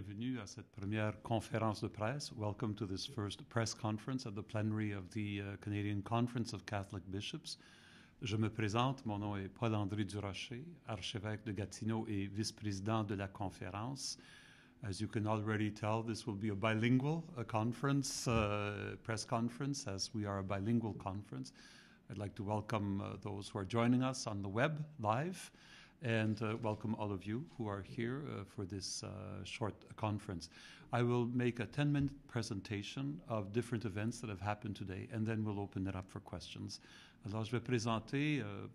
bienvenue à cette première conférence de presse. Welcome to this first press conference at the plenary of the uh, Canadian Conference of Catholic Bishops. Je me présente, mon nom est Paul-André Durocher, archevêque de Gatineau et vice-président de la conférence. As you can already tell, this will be a bilingual a conference, uh, press conference, as we are a bilingual conference. I'd like to welcome uh, those who are joining us on the web live and uh, welcome all of you who are here uh, for this uh, short conference. I will make a 10 minute presentation of different events that have happened today, and then we'll open it up for questions. Alors, je vais présenter euh,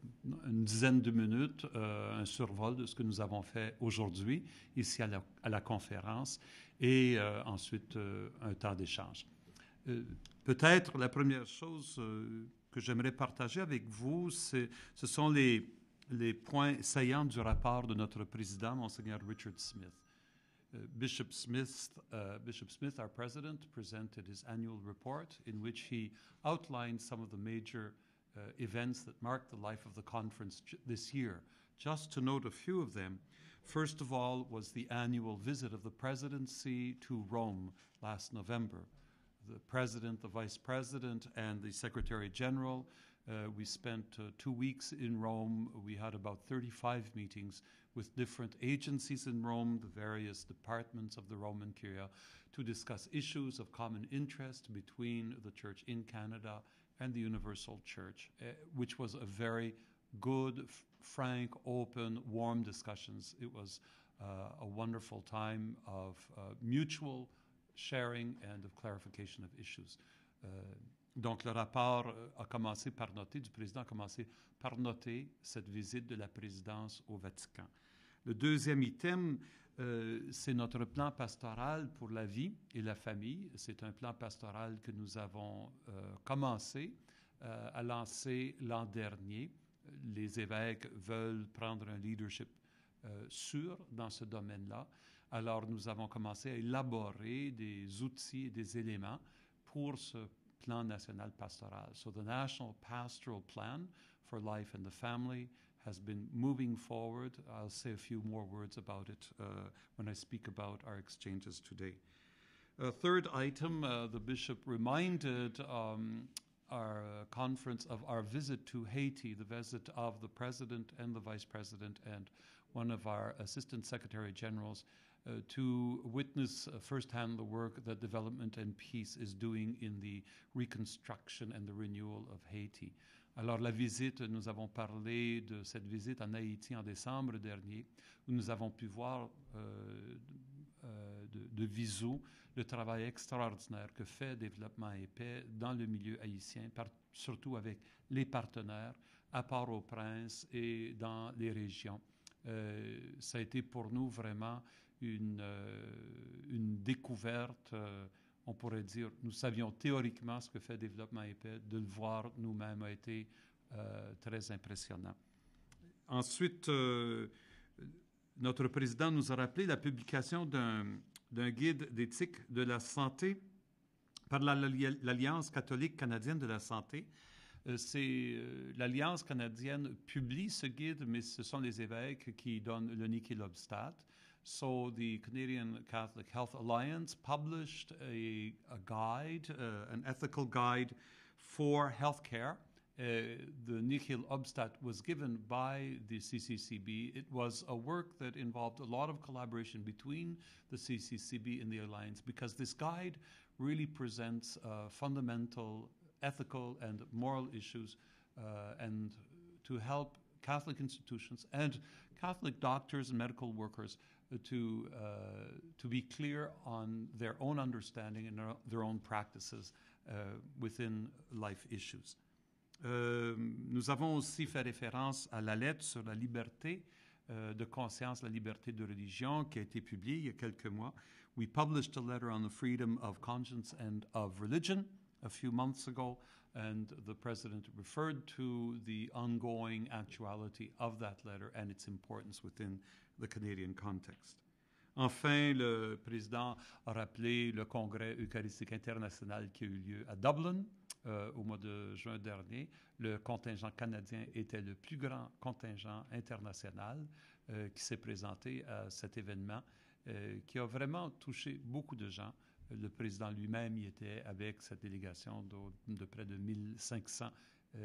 une dizaine de minutes euh, un survol de ce que nous avons fait aujourd'hui ici à la, à la, conférence et euh, ensuite un temps d'échange. Peut-être la première chose que j'aimerais partager avec vous, ce sont les les points saillants du rapport de notre président, Monseigneur Richard Smith. Uh, Bishop Smith, uh, Bishop Smith, our president, presented his annual report in which he outlined some of the major uh, events that marked the life of the conference this year. Just to note a few of them, first of all was the annual visit of the presidency to Rome last November. The president, the vice president, and the secretary general uh, we spent uh, two weeks in Rome. We had about 35 meetings with different agencies in Rome, the various departments of the Roman Curia, to discuss issues of common interest between the church in Canada and the Universal Church, uh, which was a very good, frank, open, warm discussions. It was uh, a wonderful time of uh, mutual sharing and of clarification of issues. Donc, le rapport euh, a commencé par noter, du président a commencé par noter cette visite de la présidence au Vatican. Le deuxième item, euh, c'est notre plan pastoral pour la vie et la famille. C'est un plan pastoral que nous avons euh, commencé à lancer l'an dernier. Les évêques veulent prendre un leadership sûr dans ce domaine-là. Alors, nous avons commencé à élaborer des outils et des éléments pour ce Plan National Pastoral. So the National Pastoral Plan for Life and the Family has been moving forward. I'll say a few more words about it uh, when I speak about our exchanges today. Third item, uh, the bishop reminded um, our conference of our visit to Haiti, the visit of the president and the vice president and one of our assistant secretary generals uh, to witness uh, firsthand the work that Development and Peace is doing in the reconstruction and the renewal of Haiti. Alors la visite, nous avons parlé de cette visite en Haïti en décembre dernier, où nous avons pu voir euh, euh, de, de visu le travail extraordinaire que fait Développement et Paix dans le milieu haïtien, surtout avec les partenaires à Port-au-Prince et dans les régions. Euh, ça a été pour nous vraiment une, euh, une découverte, euh, on pourrait dire, nous savions théoriquement ce que fait Développement épais, de le voir nous-mêmes a été euh, très impressionnant. Ensuite, notre président nous a rappelé la publication d'un guide d'éthique de la santé par l'Alliance catholique canadienne de la santé. C'est l'Alliance canadienne publie ce guide, mais ce sont les évêques qui donnent le Niki Lobstat. So the Canadian Catholic Health Alliance published a, a guide, uh, an ethical guide for healthcare. Uh, the Nihil Obstat was given by the CCCB. It was a work that involved a lot of collaboration between the CCCB and the Alliance because this guide really presents uh, fundamental ethical and moral issues uh, and to help Catholic institutions and Catholic doctors and medical workers to, uh, to be clear on their own understanding and their own practices uh, within life issues. Euh, nous avons aussi fait référence à la lettre sur la liberté euh, de conscience, la liberté de religion qui a été publiée il y a quelques mois. We published a letter on the freedom of conscience and of religion a few months ago, and the president referred to the ongoing actuality of that letter and its importance within the Canadian context. Enfin, le président a rappelé le congrès eucharistique international qui a eu lieu à Dublin euh, au mois de juin dernier. Le contingent canadien était le plus grand contingent international euh, qui s'est présenté à cet événement. qui a vraiment touché beaucoup de gens. Le président lui-même y était avec cette délégation de, de près de 1500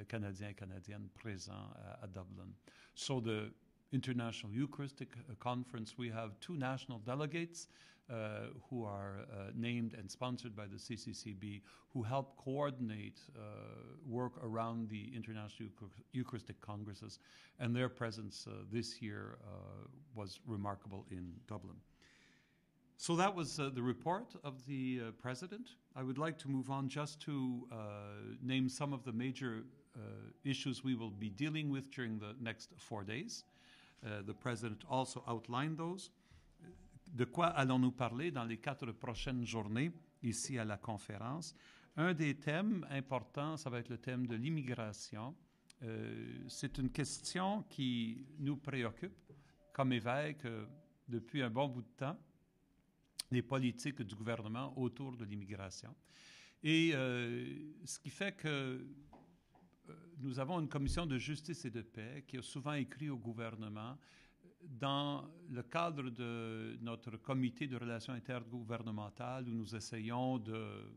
Canadiens et Canadiennes présents à, à Dublin. So the International Eucharistic Conference, we have two national delegates uh, who are uh, named and sponsored by the CCCB, who help coordinate uh, work around the International Eucharistic Congresses, and their presence this year was remarkable in Dublin. So that was uh, the report of the uh, president. I would like to move on just to uh, name some of the major issues we will be dealing with during the next four days. the president also outlined those. De quoi allons-nous parler dans les quatre prochaines journées ici à la conférence? Un des thèmes importants, ça va être le thème de l'immigration. Euh, c'est une question qui nous préoccupe comme évêque euh, depuis un bon bout de temps, les politiques du gouvernement autour de l'immigration. Et euh, ce qui fait que nous avons une commission de justice et de paix qui a souvent écrit au gouvernement dans le cadre de notre comité de relations intergouvernementales, où nous essayons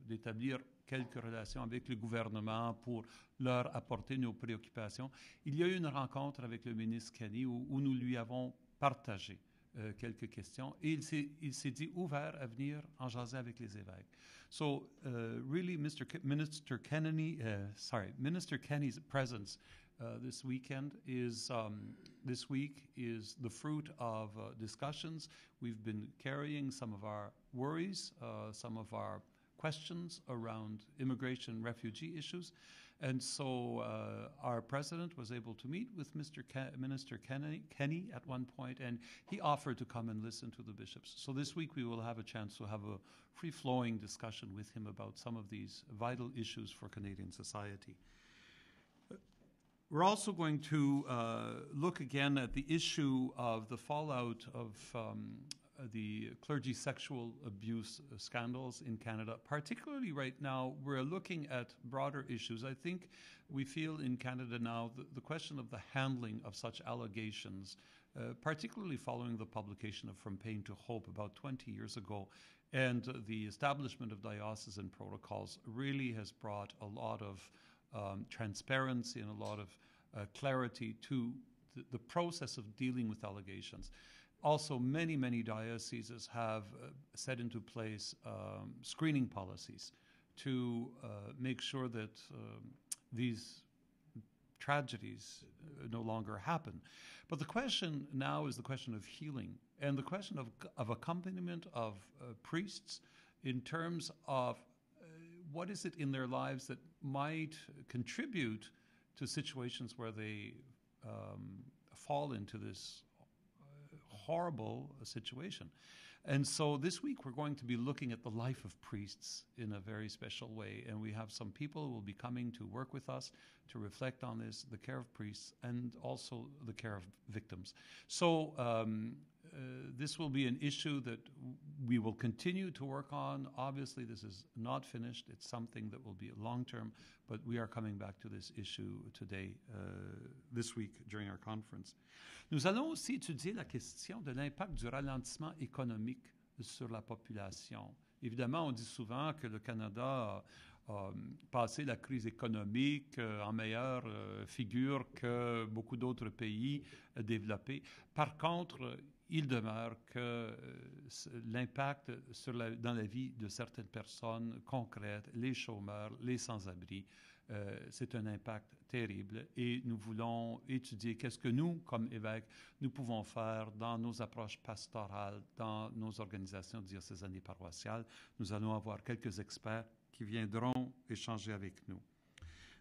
d'établir quelques relations avec le gouvernement pour leur apporter nos préoccupations, il y a eu une rencontre avec le ministre Kenny où, nous lui avons partagé euh, quelques questions il s'est dit ouvert à venir en jaser avec les évêques. So, uh, really, Mr. K Minister Kennedy, uh, sorry, Minister Kenny's presence Uh, this weekend is um, this week is the fruit of uh, discussions. We've been carrying some of our worries, uh, some of our questions around immigration refugee issues. And so uh, our president was able to meet with Mr. Ke Minister Kenney, Kenney at one point, and he offered to come and listen to the bishops. So this week we will have a chance to have a free flowing discussion with him about some of these vital issues for Canadian society. We're also going to uh, look again at the issue of the fallout of um, the clergy sexual abuse scandals in Canada. Particularly right now, we're looking at broader issues. I think we feel in Canada now the, the question of the handling of such allegations, uh, particularly following the publication of From Pain to Hope about 20 years ago, and the establishment of diocesan protocols really has brought a lot of um, transparency and a lot of uh, clarity to the, the, process of dealing with allegations. Also, many, many dioceses have uh, set into place um, screening policies to uh, make sure that um, these tragedies uh, no longer happen. But the question now is the question of healing and the question of, of accompaniment of uh, priests in terms of uh, what is it in their lives that might contribute to situations where they um, fall into this horrible situation. And so this week we're going to be looking at the life of priests in a very special way. And we have some people who will be coming to work with us to reflect on this, the care of priests, and also the care of victims. So um, uh, this will be an issue that we will continue to work on. Obviously, this is not finished. It's something that will be long term, but we are coming back to this issue today, uh, this week, during our conference. Nous allons aussi étudier la question de l'impact du ralentissement économique sur la population. Évidemment, on dit souvent que le Canada a passé la crise économique euh, en meilleure euh, figure que beaucoup d'autres pays développés. Par contre, il demeure que euh, l'impact dans la vie de certaines personnes concrètes, les chômeurs, les sans-abri, euh, c'est un impact terrible et nous voulons étudier qu'est-ce que nous, comme évêques, nous pouvons faire dans nos approches pastorales, dans nos organisations diocésaines et paroissiales. Nous allons avoir quelques experts qui viendront échanger avec nous.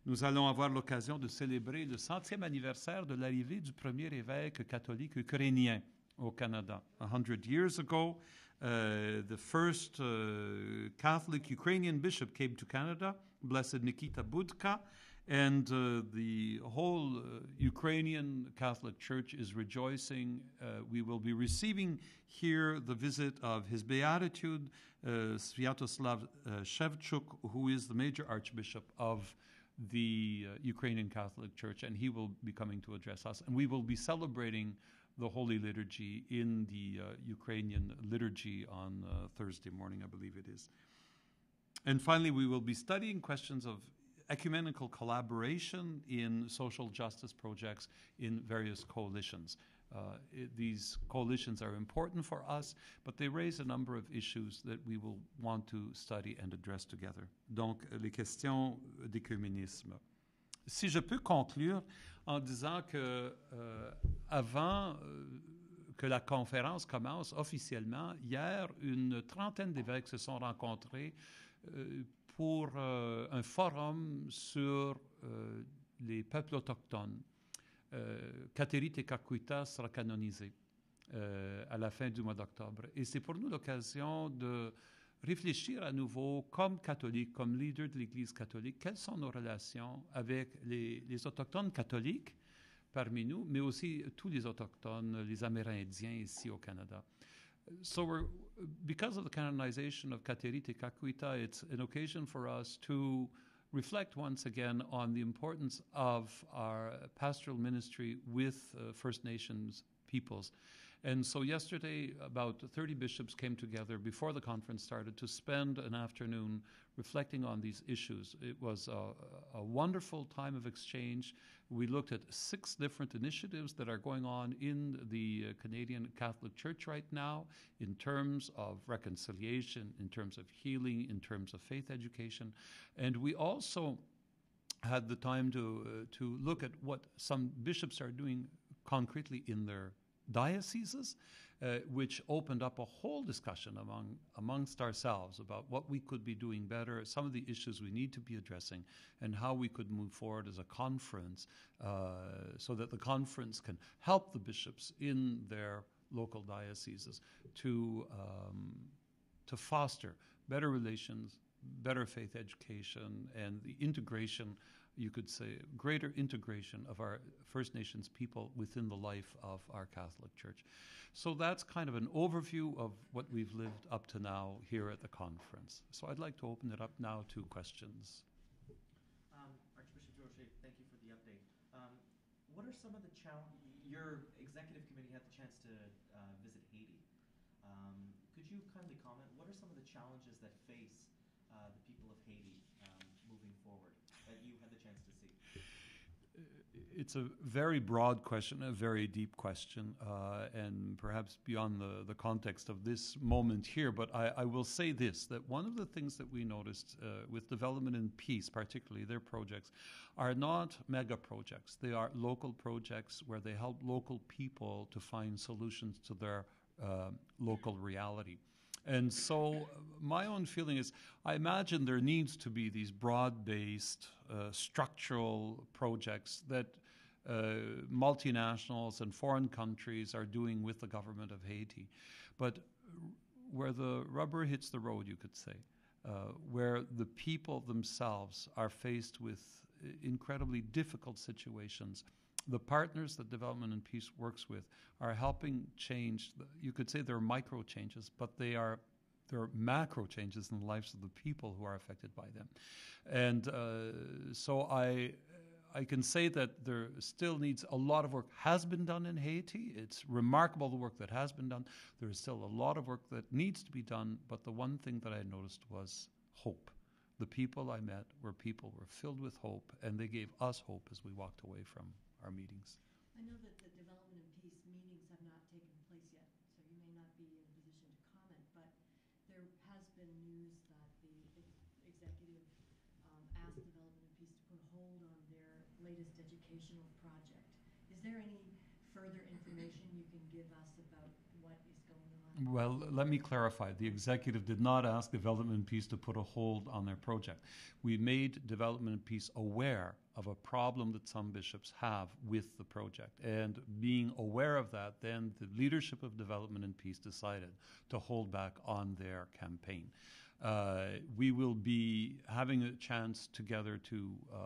Nous allons avoir l'occasion de célébrer le centième anniversaire de l'arrivée du premier évêque catholique ukrainien au Canada. A hundred years ago, uh, the first uh, Catholic Ukrainian bishop came to Canada, Blessed Nikita Budka, and uh, the whole uh, Ukrainian Catholic Church is rejoicing. Uh, we will be receiving here the visit of His Beatitude, uh, Sviatoslav Shevchuk, who is the major archbishop of the Ukrainian Catholic Church, and he will be coming to address us. And we will be celebrating the Holy Liturgy in the uh, Ukrainian liturgy on uh, Thursday morning, I believe it is. And finally, we will be studying questions of ecumenical collaboration in social justice projects in various coalitions. Uh, it, these coalitions are important for us, but they raise a number of issues that we will want to study and address together. Donc, les questions d'œcuménisme. Si je peux conclure en disant que euh, avant euh, que la conférence commence officiellement, hier, une trentaine d'évêques se sont rencontrés euh, pour un forum sur les peuples autochtones. Euh, Kateri Tekakwitha sera canonisé euh, à la fin du mois d'octobre. Et c'est pour nous l'occasion de réfléchir à nouveau, comme catholique, comme leader de l'Église catholique, quelles sont nos relations avec les, Autochtones catholiques parmi nous, mais aussi tous les Autochtones, les Amérindiens ici au Canada. So, we're, because of the canonization of Kateri Tekakwitha, it's an occasion for us to reflect once again on the importance of our pastoral ministry with uh, First Nations peoples. And so yesterday, about 30 bishops came together before the conference started to spend an afternoon reflecting on these issues. It was a, a, wonderful time of exchange. We looked at six different initiatives that are going on in the uh, Canadian Catholic Church right now in terms of reconciliation, in terms of healing, in terms of faith education. And we also had the time to, uh, to look at what some bishops are doing concretely in their dioceses, uh, which opened up a whole discussion among amongst ourselves about what we could be doing better, some of the issues we need to be addressing, and how we could move forward as a conference uh, so that the conference can help the bishops in their local dioceses to um, to foster better relations, better faith education, and the integration you could say, greater integration of our First Nations people within the life of our Catholic Church. So that's kind of an overview of what we've lived up to now here at the conference. So I'd like to open it up now to questions. Um, Archbishop Durocher, thank you for the update. Um, what are some of the challenges? Your executive committee had the chance to uh, visit Haiti. Um, could you kindly comment? What are some of the challenges that face uh, the people of Haiti um, moving forward that you had the chance to see? It's a very broad question, a very deep question, uh, and perhaps beyond the, the context of this moment here. But I, I will say this that one of the things that we noticed uh, with development and peace, particularly their projects, are not mega projects. They are local projects where they help local people to find solutions to their uh, local reality. And so, my own feeling is I imagine there needs to be these broad based uh, structural projects that uh, multinationals and foreign countries are doing with the government of Haiti. But where the rubber hits the road, you could say, uh, where the people themselves are faced with incredibly difficult situations the partners that Development and Peace works with are helping change. You could say they're micro changes, but they are there are macro changes in the lives of the people who are affected by them. And uh, so I. I can say that there still needs a lot of work has been done in Haiti. It's remarkable the work that has been done. There is still a lot of work that needs to be done, but the one thing that I noticed was hope. The people I met were people were filled with hope, and they gave us hope as we walked away from our meetings. I know that the development and peace meetings have not taken place yet, so you may not be in a position to comment, but there has been news that the executive um, asked development and peace to put a hold on their latest educational project. Is there any further information you can give us about what is going on? Well, let me clarify. The executive did not ask Development and Peace to put a hold on their project. We made Development and Peace aware of a problem that some bishops have with the project. And being aware of that, then the leadership of Development and Peace decided to hold back on their campaign. Uh, we will be having a chance together to uh,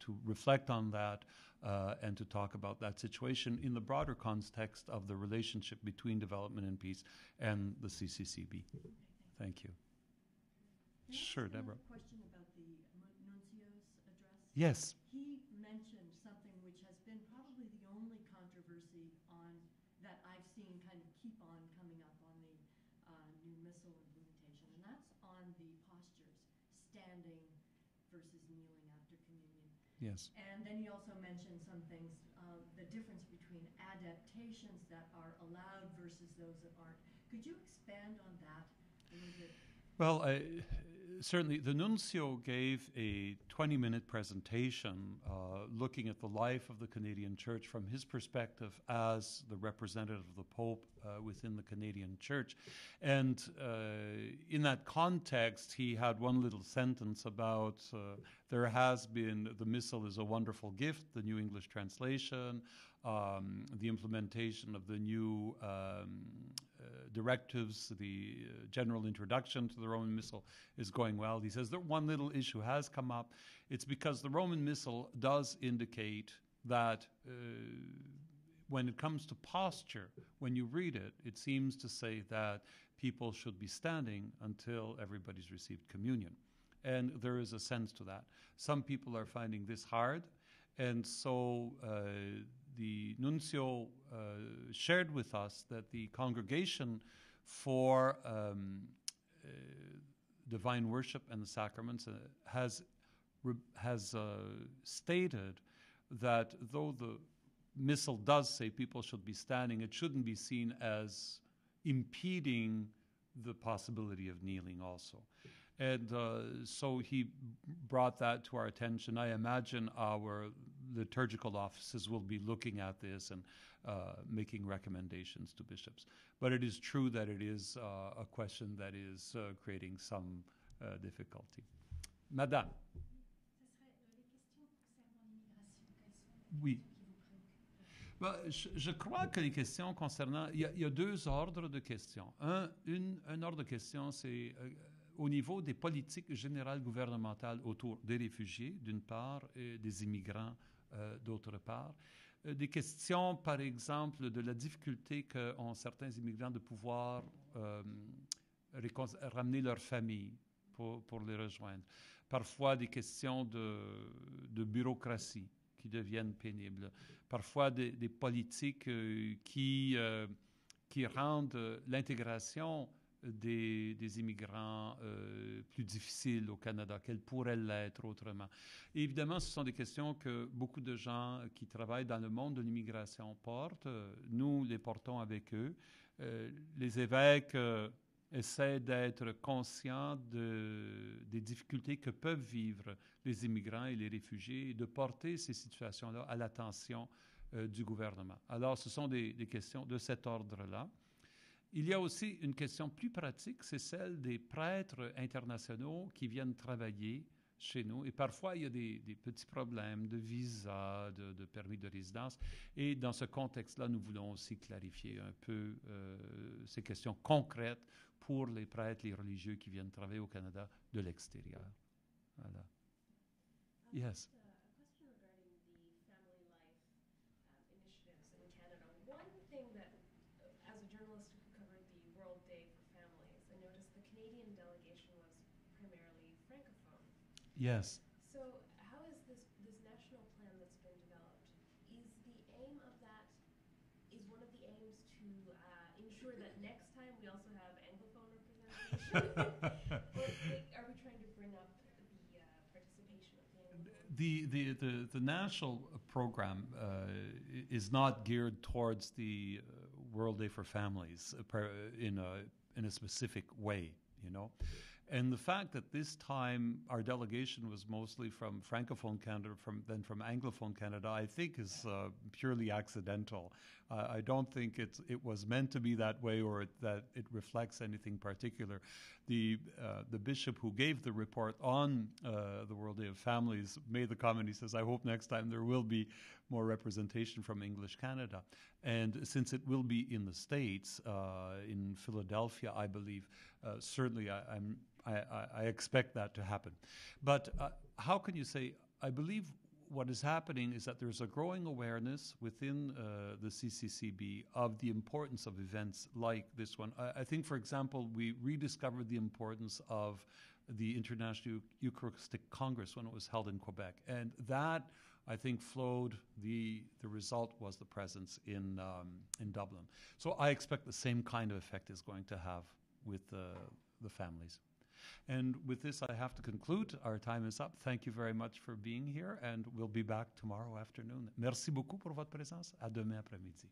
to reflect on that uh, and to talk about that situation in the broader context of the relationship between development and peace and the CCCB. Thank you. Sure, Deborah. Question about the nuncio's address. Yes. He mentioned something which has been probably the only controversy on that I've seen kind of keep on coming up on the uh, new missal implementation, and that's on the postures, standing versus kneeling. Yes. And then you also mentioned some things, uh, the difference between adaptations that are allowed versus those that aren't. Could you expand on that a little bit? Well, I, certainly the nuncio gave a 20 minute presentation uh, looking at the life of the Canadian Church from his perspective as the representative of the Pope uh, within the Canadian Church. And uh, in that context, he had one little sentence about uh, there has been the Missal is a wonderful gift, the New English translation, um, the implementation of the new. Um, directives, the uh, general introduction to the Roman Missal is going well. He says that one little issue has come up. It's because the Roman Missal does indicate that uh, when it comes to posture, when you read it, it seems to say that people should be standing until everybody's received communion. And there is a sense to that. Some people are finding this hard, and so uh, the nuncio uh, shared with us that the congregation for um, uh, divine worship and the sacraments uh, has has stated that though the missal does say people should be standing, it shouldn't be seen as impeding the possibility of kneeling also. And uh, so he brought that to our attention. I imagine our liturgical offices will be looking at this and uh, making recommendations to bishops. But it is true that it is uh, a question that is uh, creating some uh, difficulty. Madame. Oui. Ben, je, crois que les questions concernant. Il y, a, il y a deux ordres de questions. Un, une, un ordre de questions, c'est euh, au niveau des politiques générales gouvernementales autour des réfugiés, d'une part, et des immigrants, euh, d'autre part. Euh, des questions, par exemple, de la difficulté qu'ont certains immigrants de pouvoir euh, ramener leur famille pour, pour, les rejoindre. Parfois, des questions de, de bureaucratie qui deviennent pénibles. Parfois, des, des politiques qui, qui rendent l'intégration des, des immigrants euh, plus difficiles au Canada, qu'elles pourraient l'être autrement. Évidemment, ce sont des questions que beaucoup de gens qui travaillent dans le monde de l'immigration portent. Nous les portons avec eux. Euh, les évêques euh, essaient d'être conscients de, des difficultés que peuvent vivre les immigrants et les réfugiés et de porter ces situations-là à l'attention euh, du gouvernement. Alors, ce sont des questions de cet ordre-là. Il y a aussi une question plus pratique, c'est celle des prêtres internationaux qui viennent travailler chez nous. Et parfois, il y a des, petits problèmes de visa, de, de, permis de résidence. Et dans ce contexte-là, nous voulons aussi clarifier un peu euh, ces questions concrètes pour les prêtres, les religieux qui viennent travailler au Canada de l'extérieur. Voilà. Yes. Yes. So, how is this this national plan that's been developed? Is the aim of that is one of the aims to uh, ensure that next time we also have anglophone representation, or are we trying to bring up the uh, participation of the the, the, the, the national program uh, is not geared towards the uh, World Day for Families uh, in a in a specific way, you know. And the fact that this time our delegation was mostly from Francophone Canada from, than from Anglophone Canada, I think is uh, purely accidental. Uh, I don't think it's, it was meant to be that way or it, that it reflects anything particular. The, uh, the bishop who gave the report on uh, the World Day of Families made the comment, he says, I hope next time there will be more representation from English Canada. And since it will be in the States, uh, in Philadelphia, I believe, uh, certainly I, I, I, expect that to happen. But uh, how can you say, I believe what is happening is that there's a growing awareness within uh, the CCCB of the importance of events like this one. I, I, think, for example, we rediscovered the importance of the International Eucharistic Congress when it was held in Quebec. And that I think flowed. The the result was the presence in um, in Dublin. So I expect the same kind of effect is going to have with the the families. And with this, I have to conclude. Our time is up. Thank you very much for being here, and we'll be back tomorrow afternoon. Merci beaucoup pour votre présence. À demain après-midi.